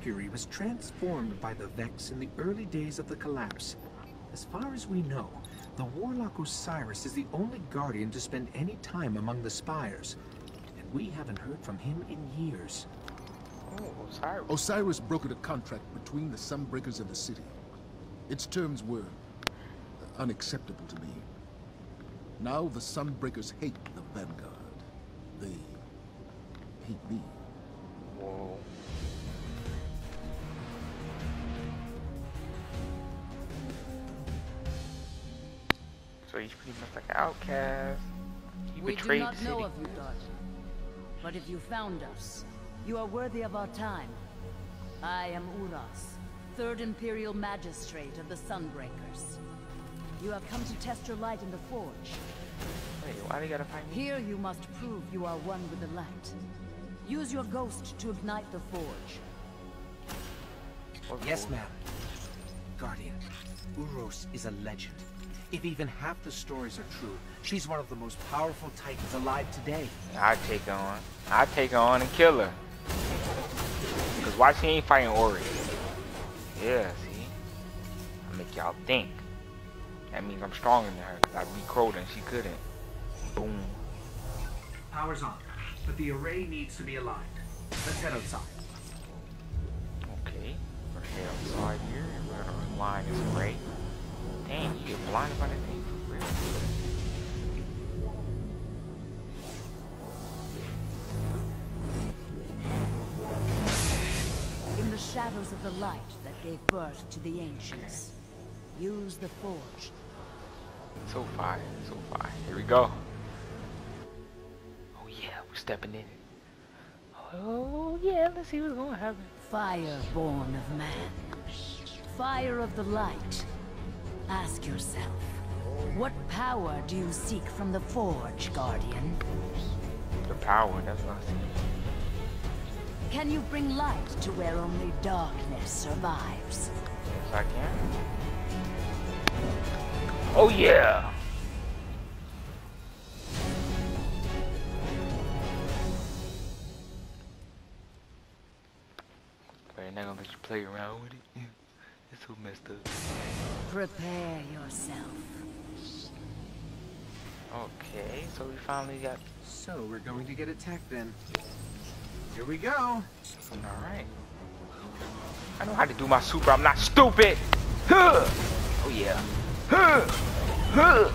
Mercury was transformed by the Vex in the early days of the collapse. As far as we know, the Warlock Osiris is the only Guardian to spend any time among the Spires. And we haven't heard from him in years. Oh, Osiris. Osiris brokered a contract between the Sunbreakers and the city. Its terms were uh, unacceptable to me. Now the Sunbreakers hate the Vanguard. They hate me. Whoa. He's pretty much like an outcast. He We do betrayed not the know city. of you, Guardian. But if you found us, you are worthy of our time. I am Uras, Third Imperial Magistrate of the Sunbreakers. You have come to test your light in the Forge. Wait, why they gotta find me? Here you must prove you are one with the light. Use your ghost to ignite the Forge. Yes, ma'am. Guardian, Uros is a legend. If even half the stories are true, she's one of the most powerful titans alive today. I take her on. I take her on and kill her. Cause why she ain't fighting Ori? Yeah, see? I make y'all think. That means I'm stronger than her. I recrolled and she couldn't. Boom. Power's on, but the array needs to be aligned. Let's head outside. Okay. We're head outside here and we're gonna line this array. Dang, you get blinded by that thing for real. In the shadows of the light that gave birth to the Ancients. Use the Forge. So far, so far. Here we go. Oh yeah, we're stepping in. Oh yeah, let's see what's gonna happen. Fire born of man. Fire of the light. Ask yourself, what power do you seek from the Forge, Guardian? The power, that's what I see. Can you bring light to where only darkness survives? Yes, I can. Oh yeah! Not gonna let you play around with it. It's so messed up. Prepare yourself. Okay, so we finally got. So we're going to get attacked then. Here we go. Alright. I know how to do my super, I'm not stupid! Huh! Oh yeah. Huh! Huh!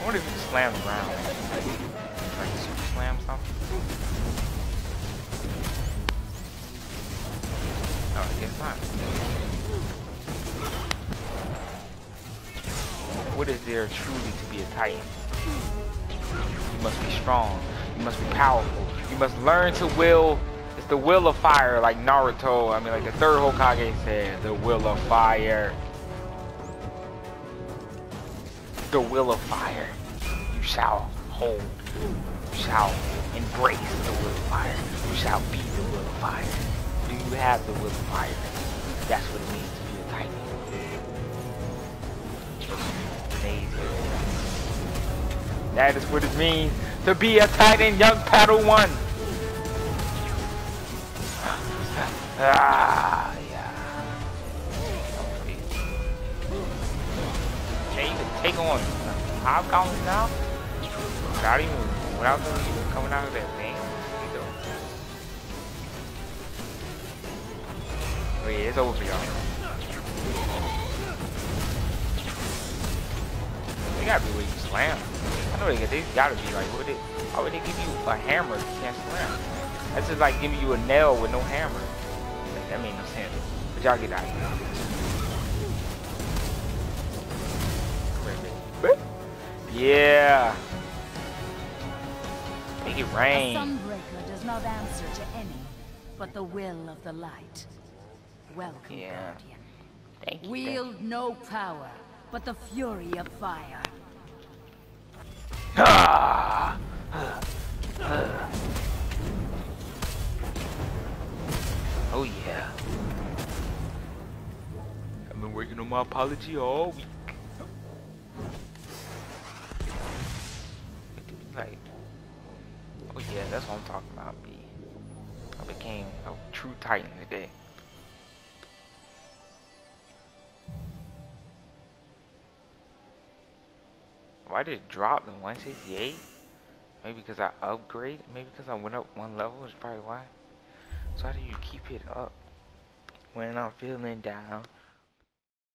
I wonder if you can slam the ground. Like super slam something. What is there truly to be a titan? You must be strong. You must be powerful. You must learn to will. It's the will of fire, like Naruto. I mean, like the third Hokage said, the will of fire. The will of fire. You shall hold. You shall embrace the will of fire. You shall be the will of fire. Do you have the will of fire? That's what it means to be a titan. That is what it means to be a Titan young Padawan. Ah, yeah. Can you even take on Hobgoblins now? Without even, without even coming out of that thing? Yeah, it's over for y'all. They gotta be where you slam. I know they, they gotta be like, what they, why would they give you a hammer if you can't slam? That's just like giving you a nail with no hammer. That, that made no sense. But y'all get out of here. Yeah. Make it rain. Sunbreaker does not answer to any but the will of the light. Welcome, Yeah. Guardian. Thank you. Wield no power but the fury of fire. Ah! Oh yeah. I've been working on my apology all week. Like, Yeah, that's what I'm talking about, B. I became a true titan today. Why did it drop to 168? Maybe because I upgrade? Maybe because I went up one level is probably why. So how do you keep it up? When I'm feeling down,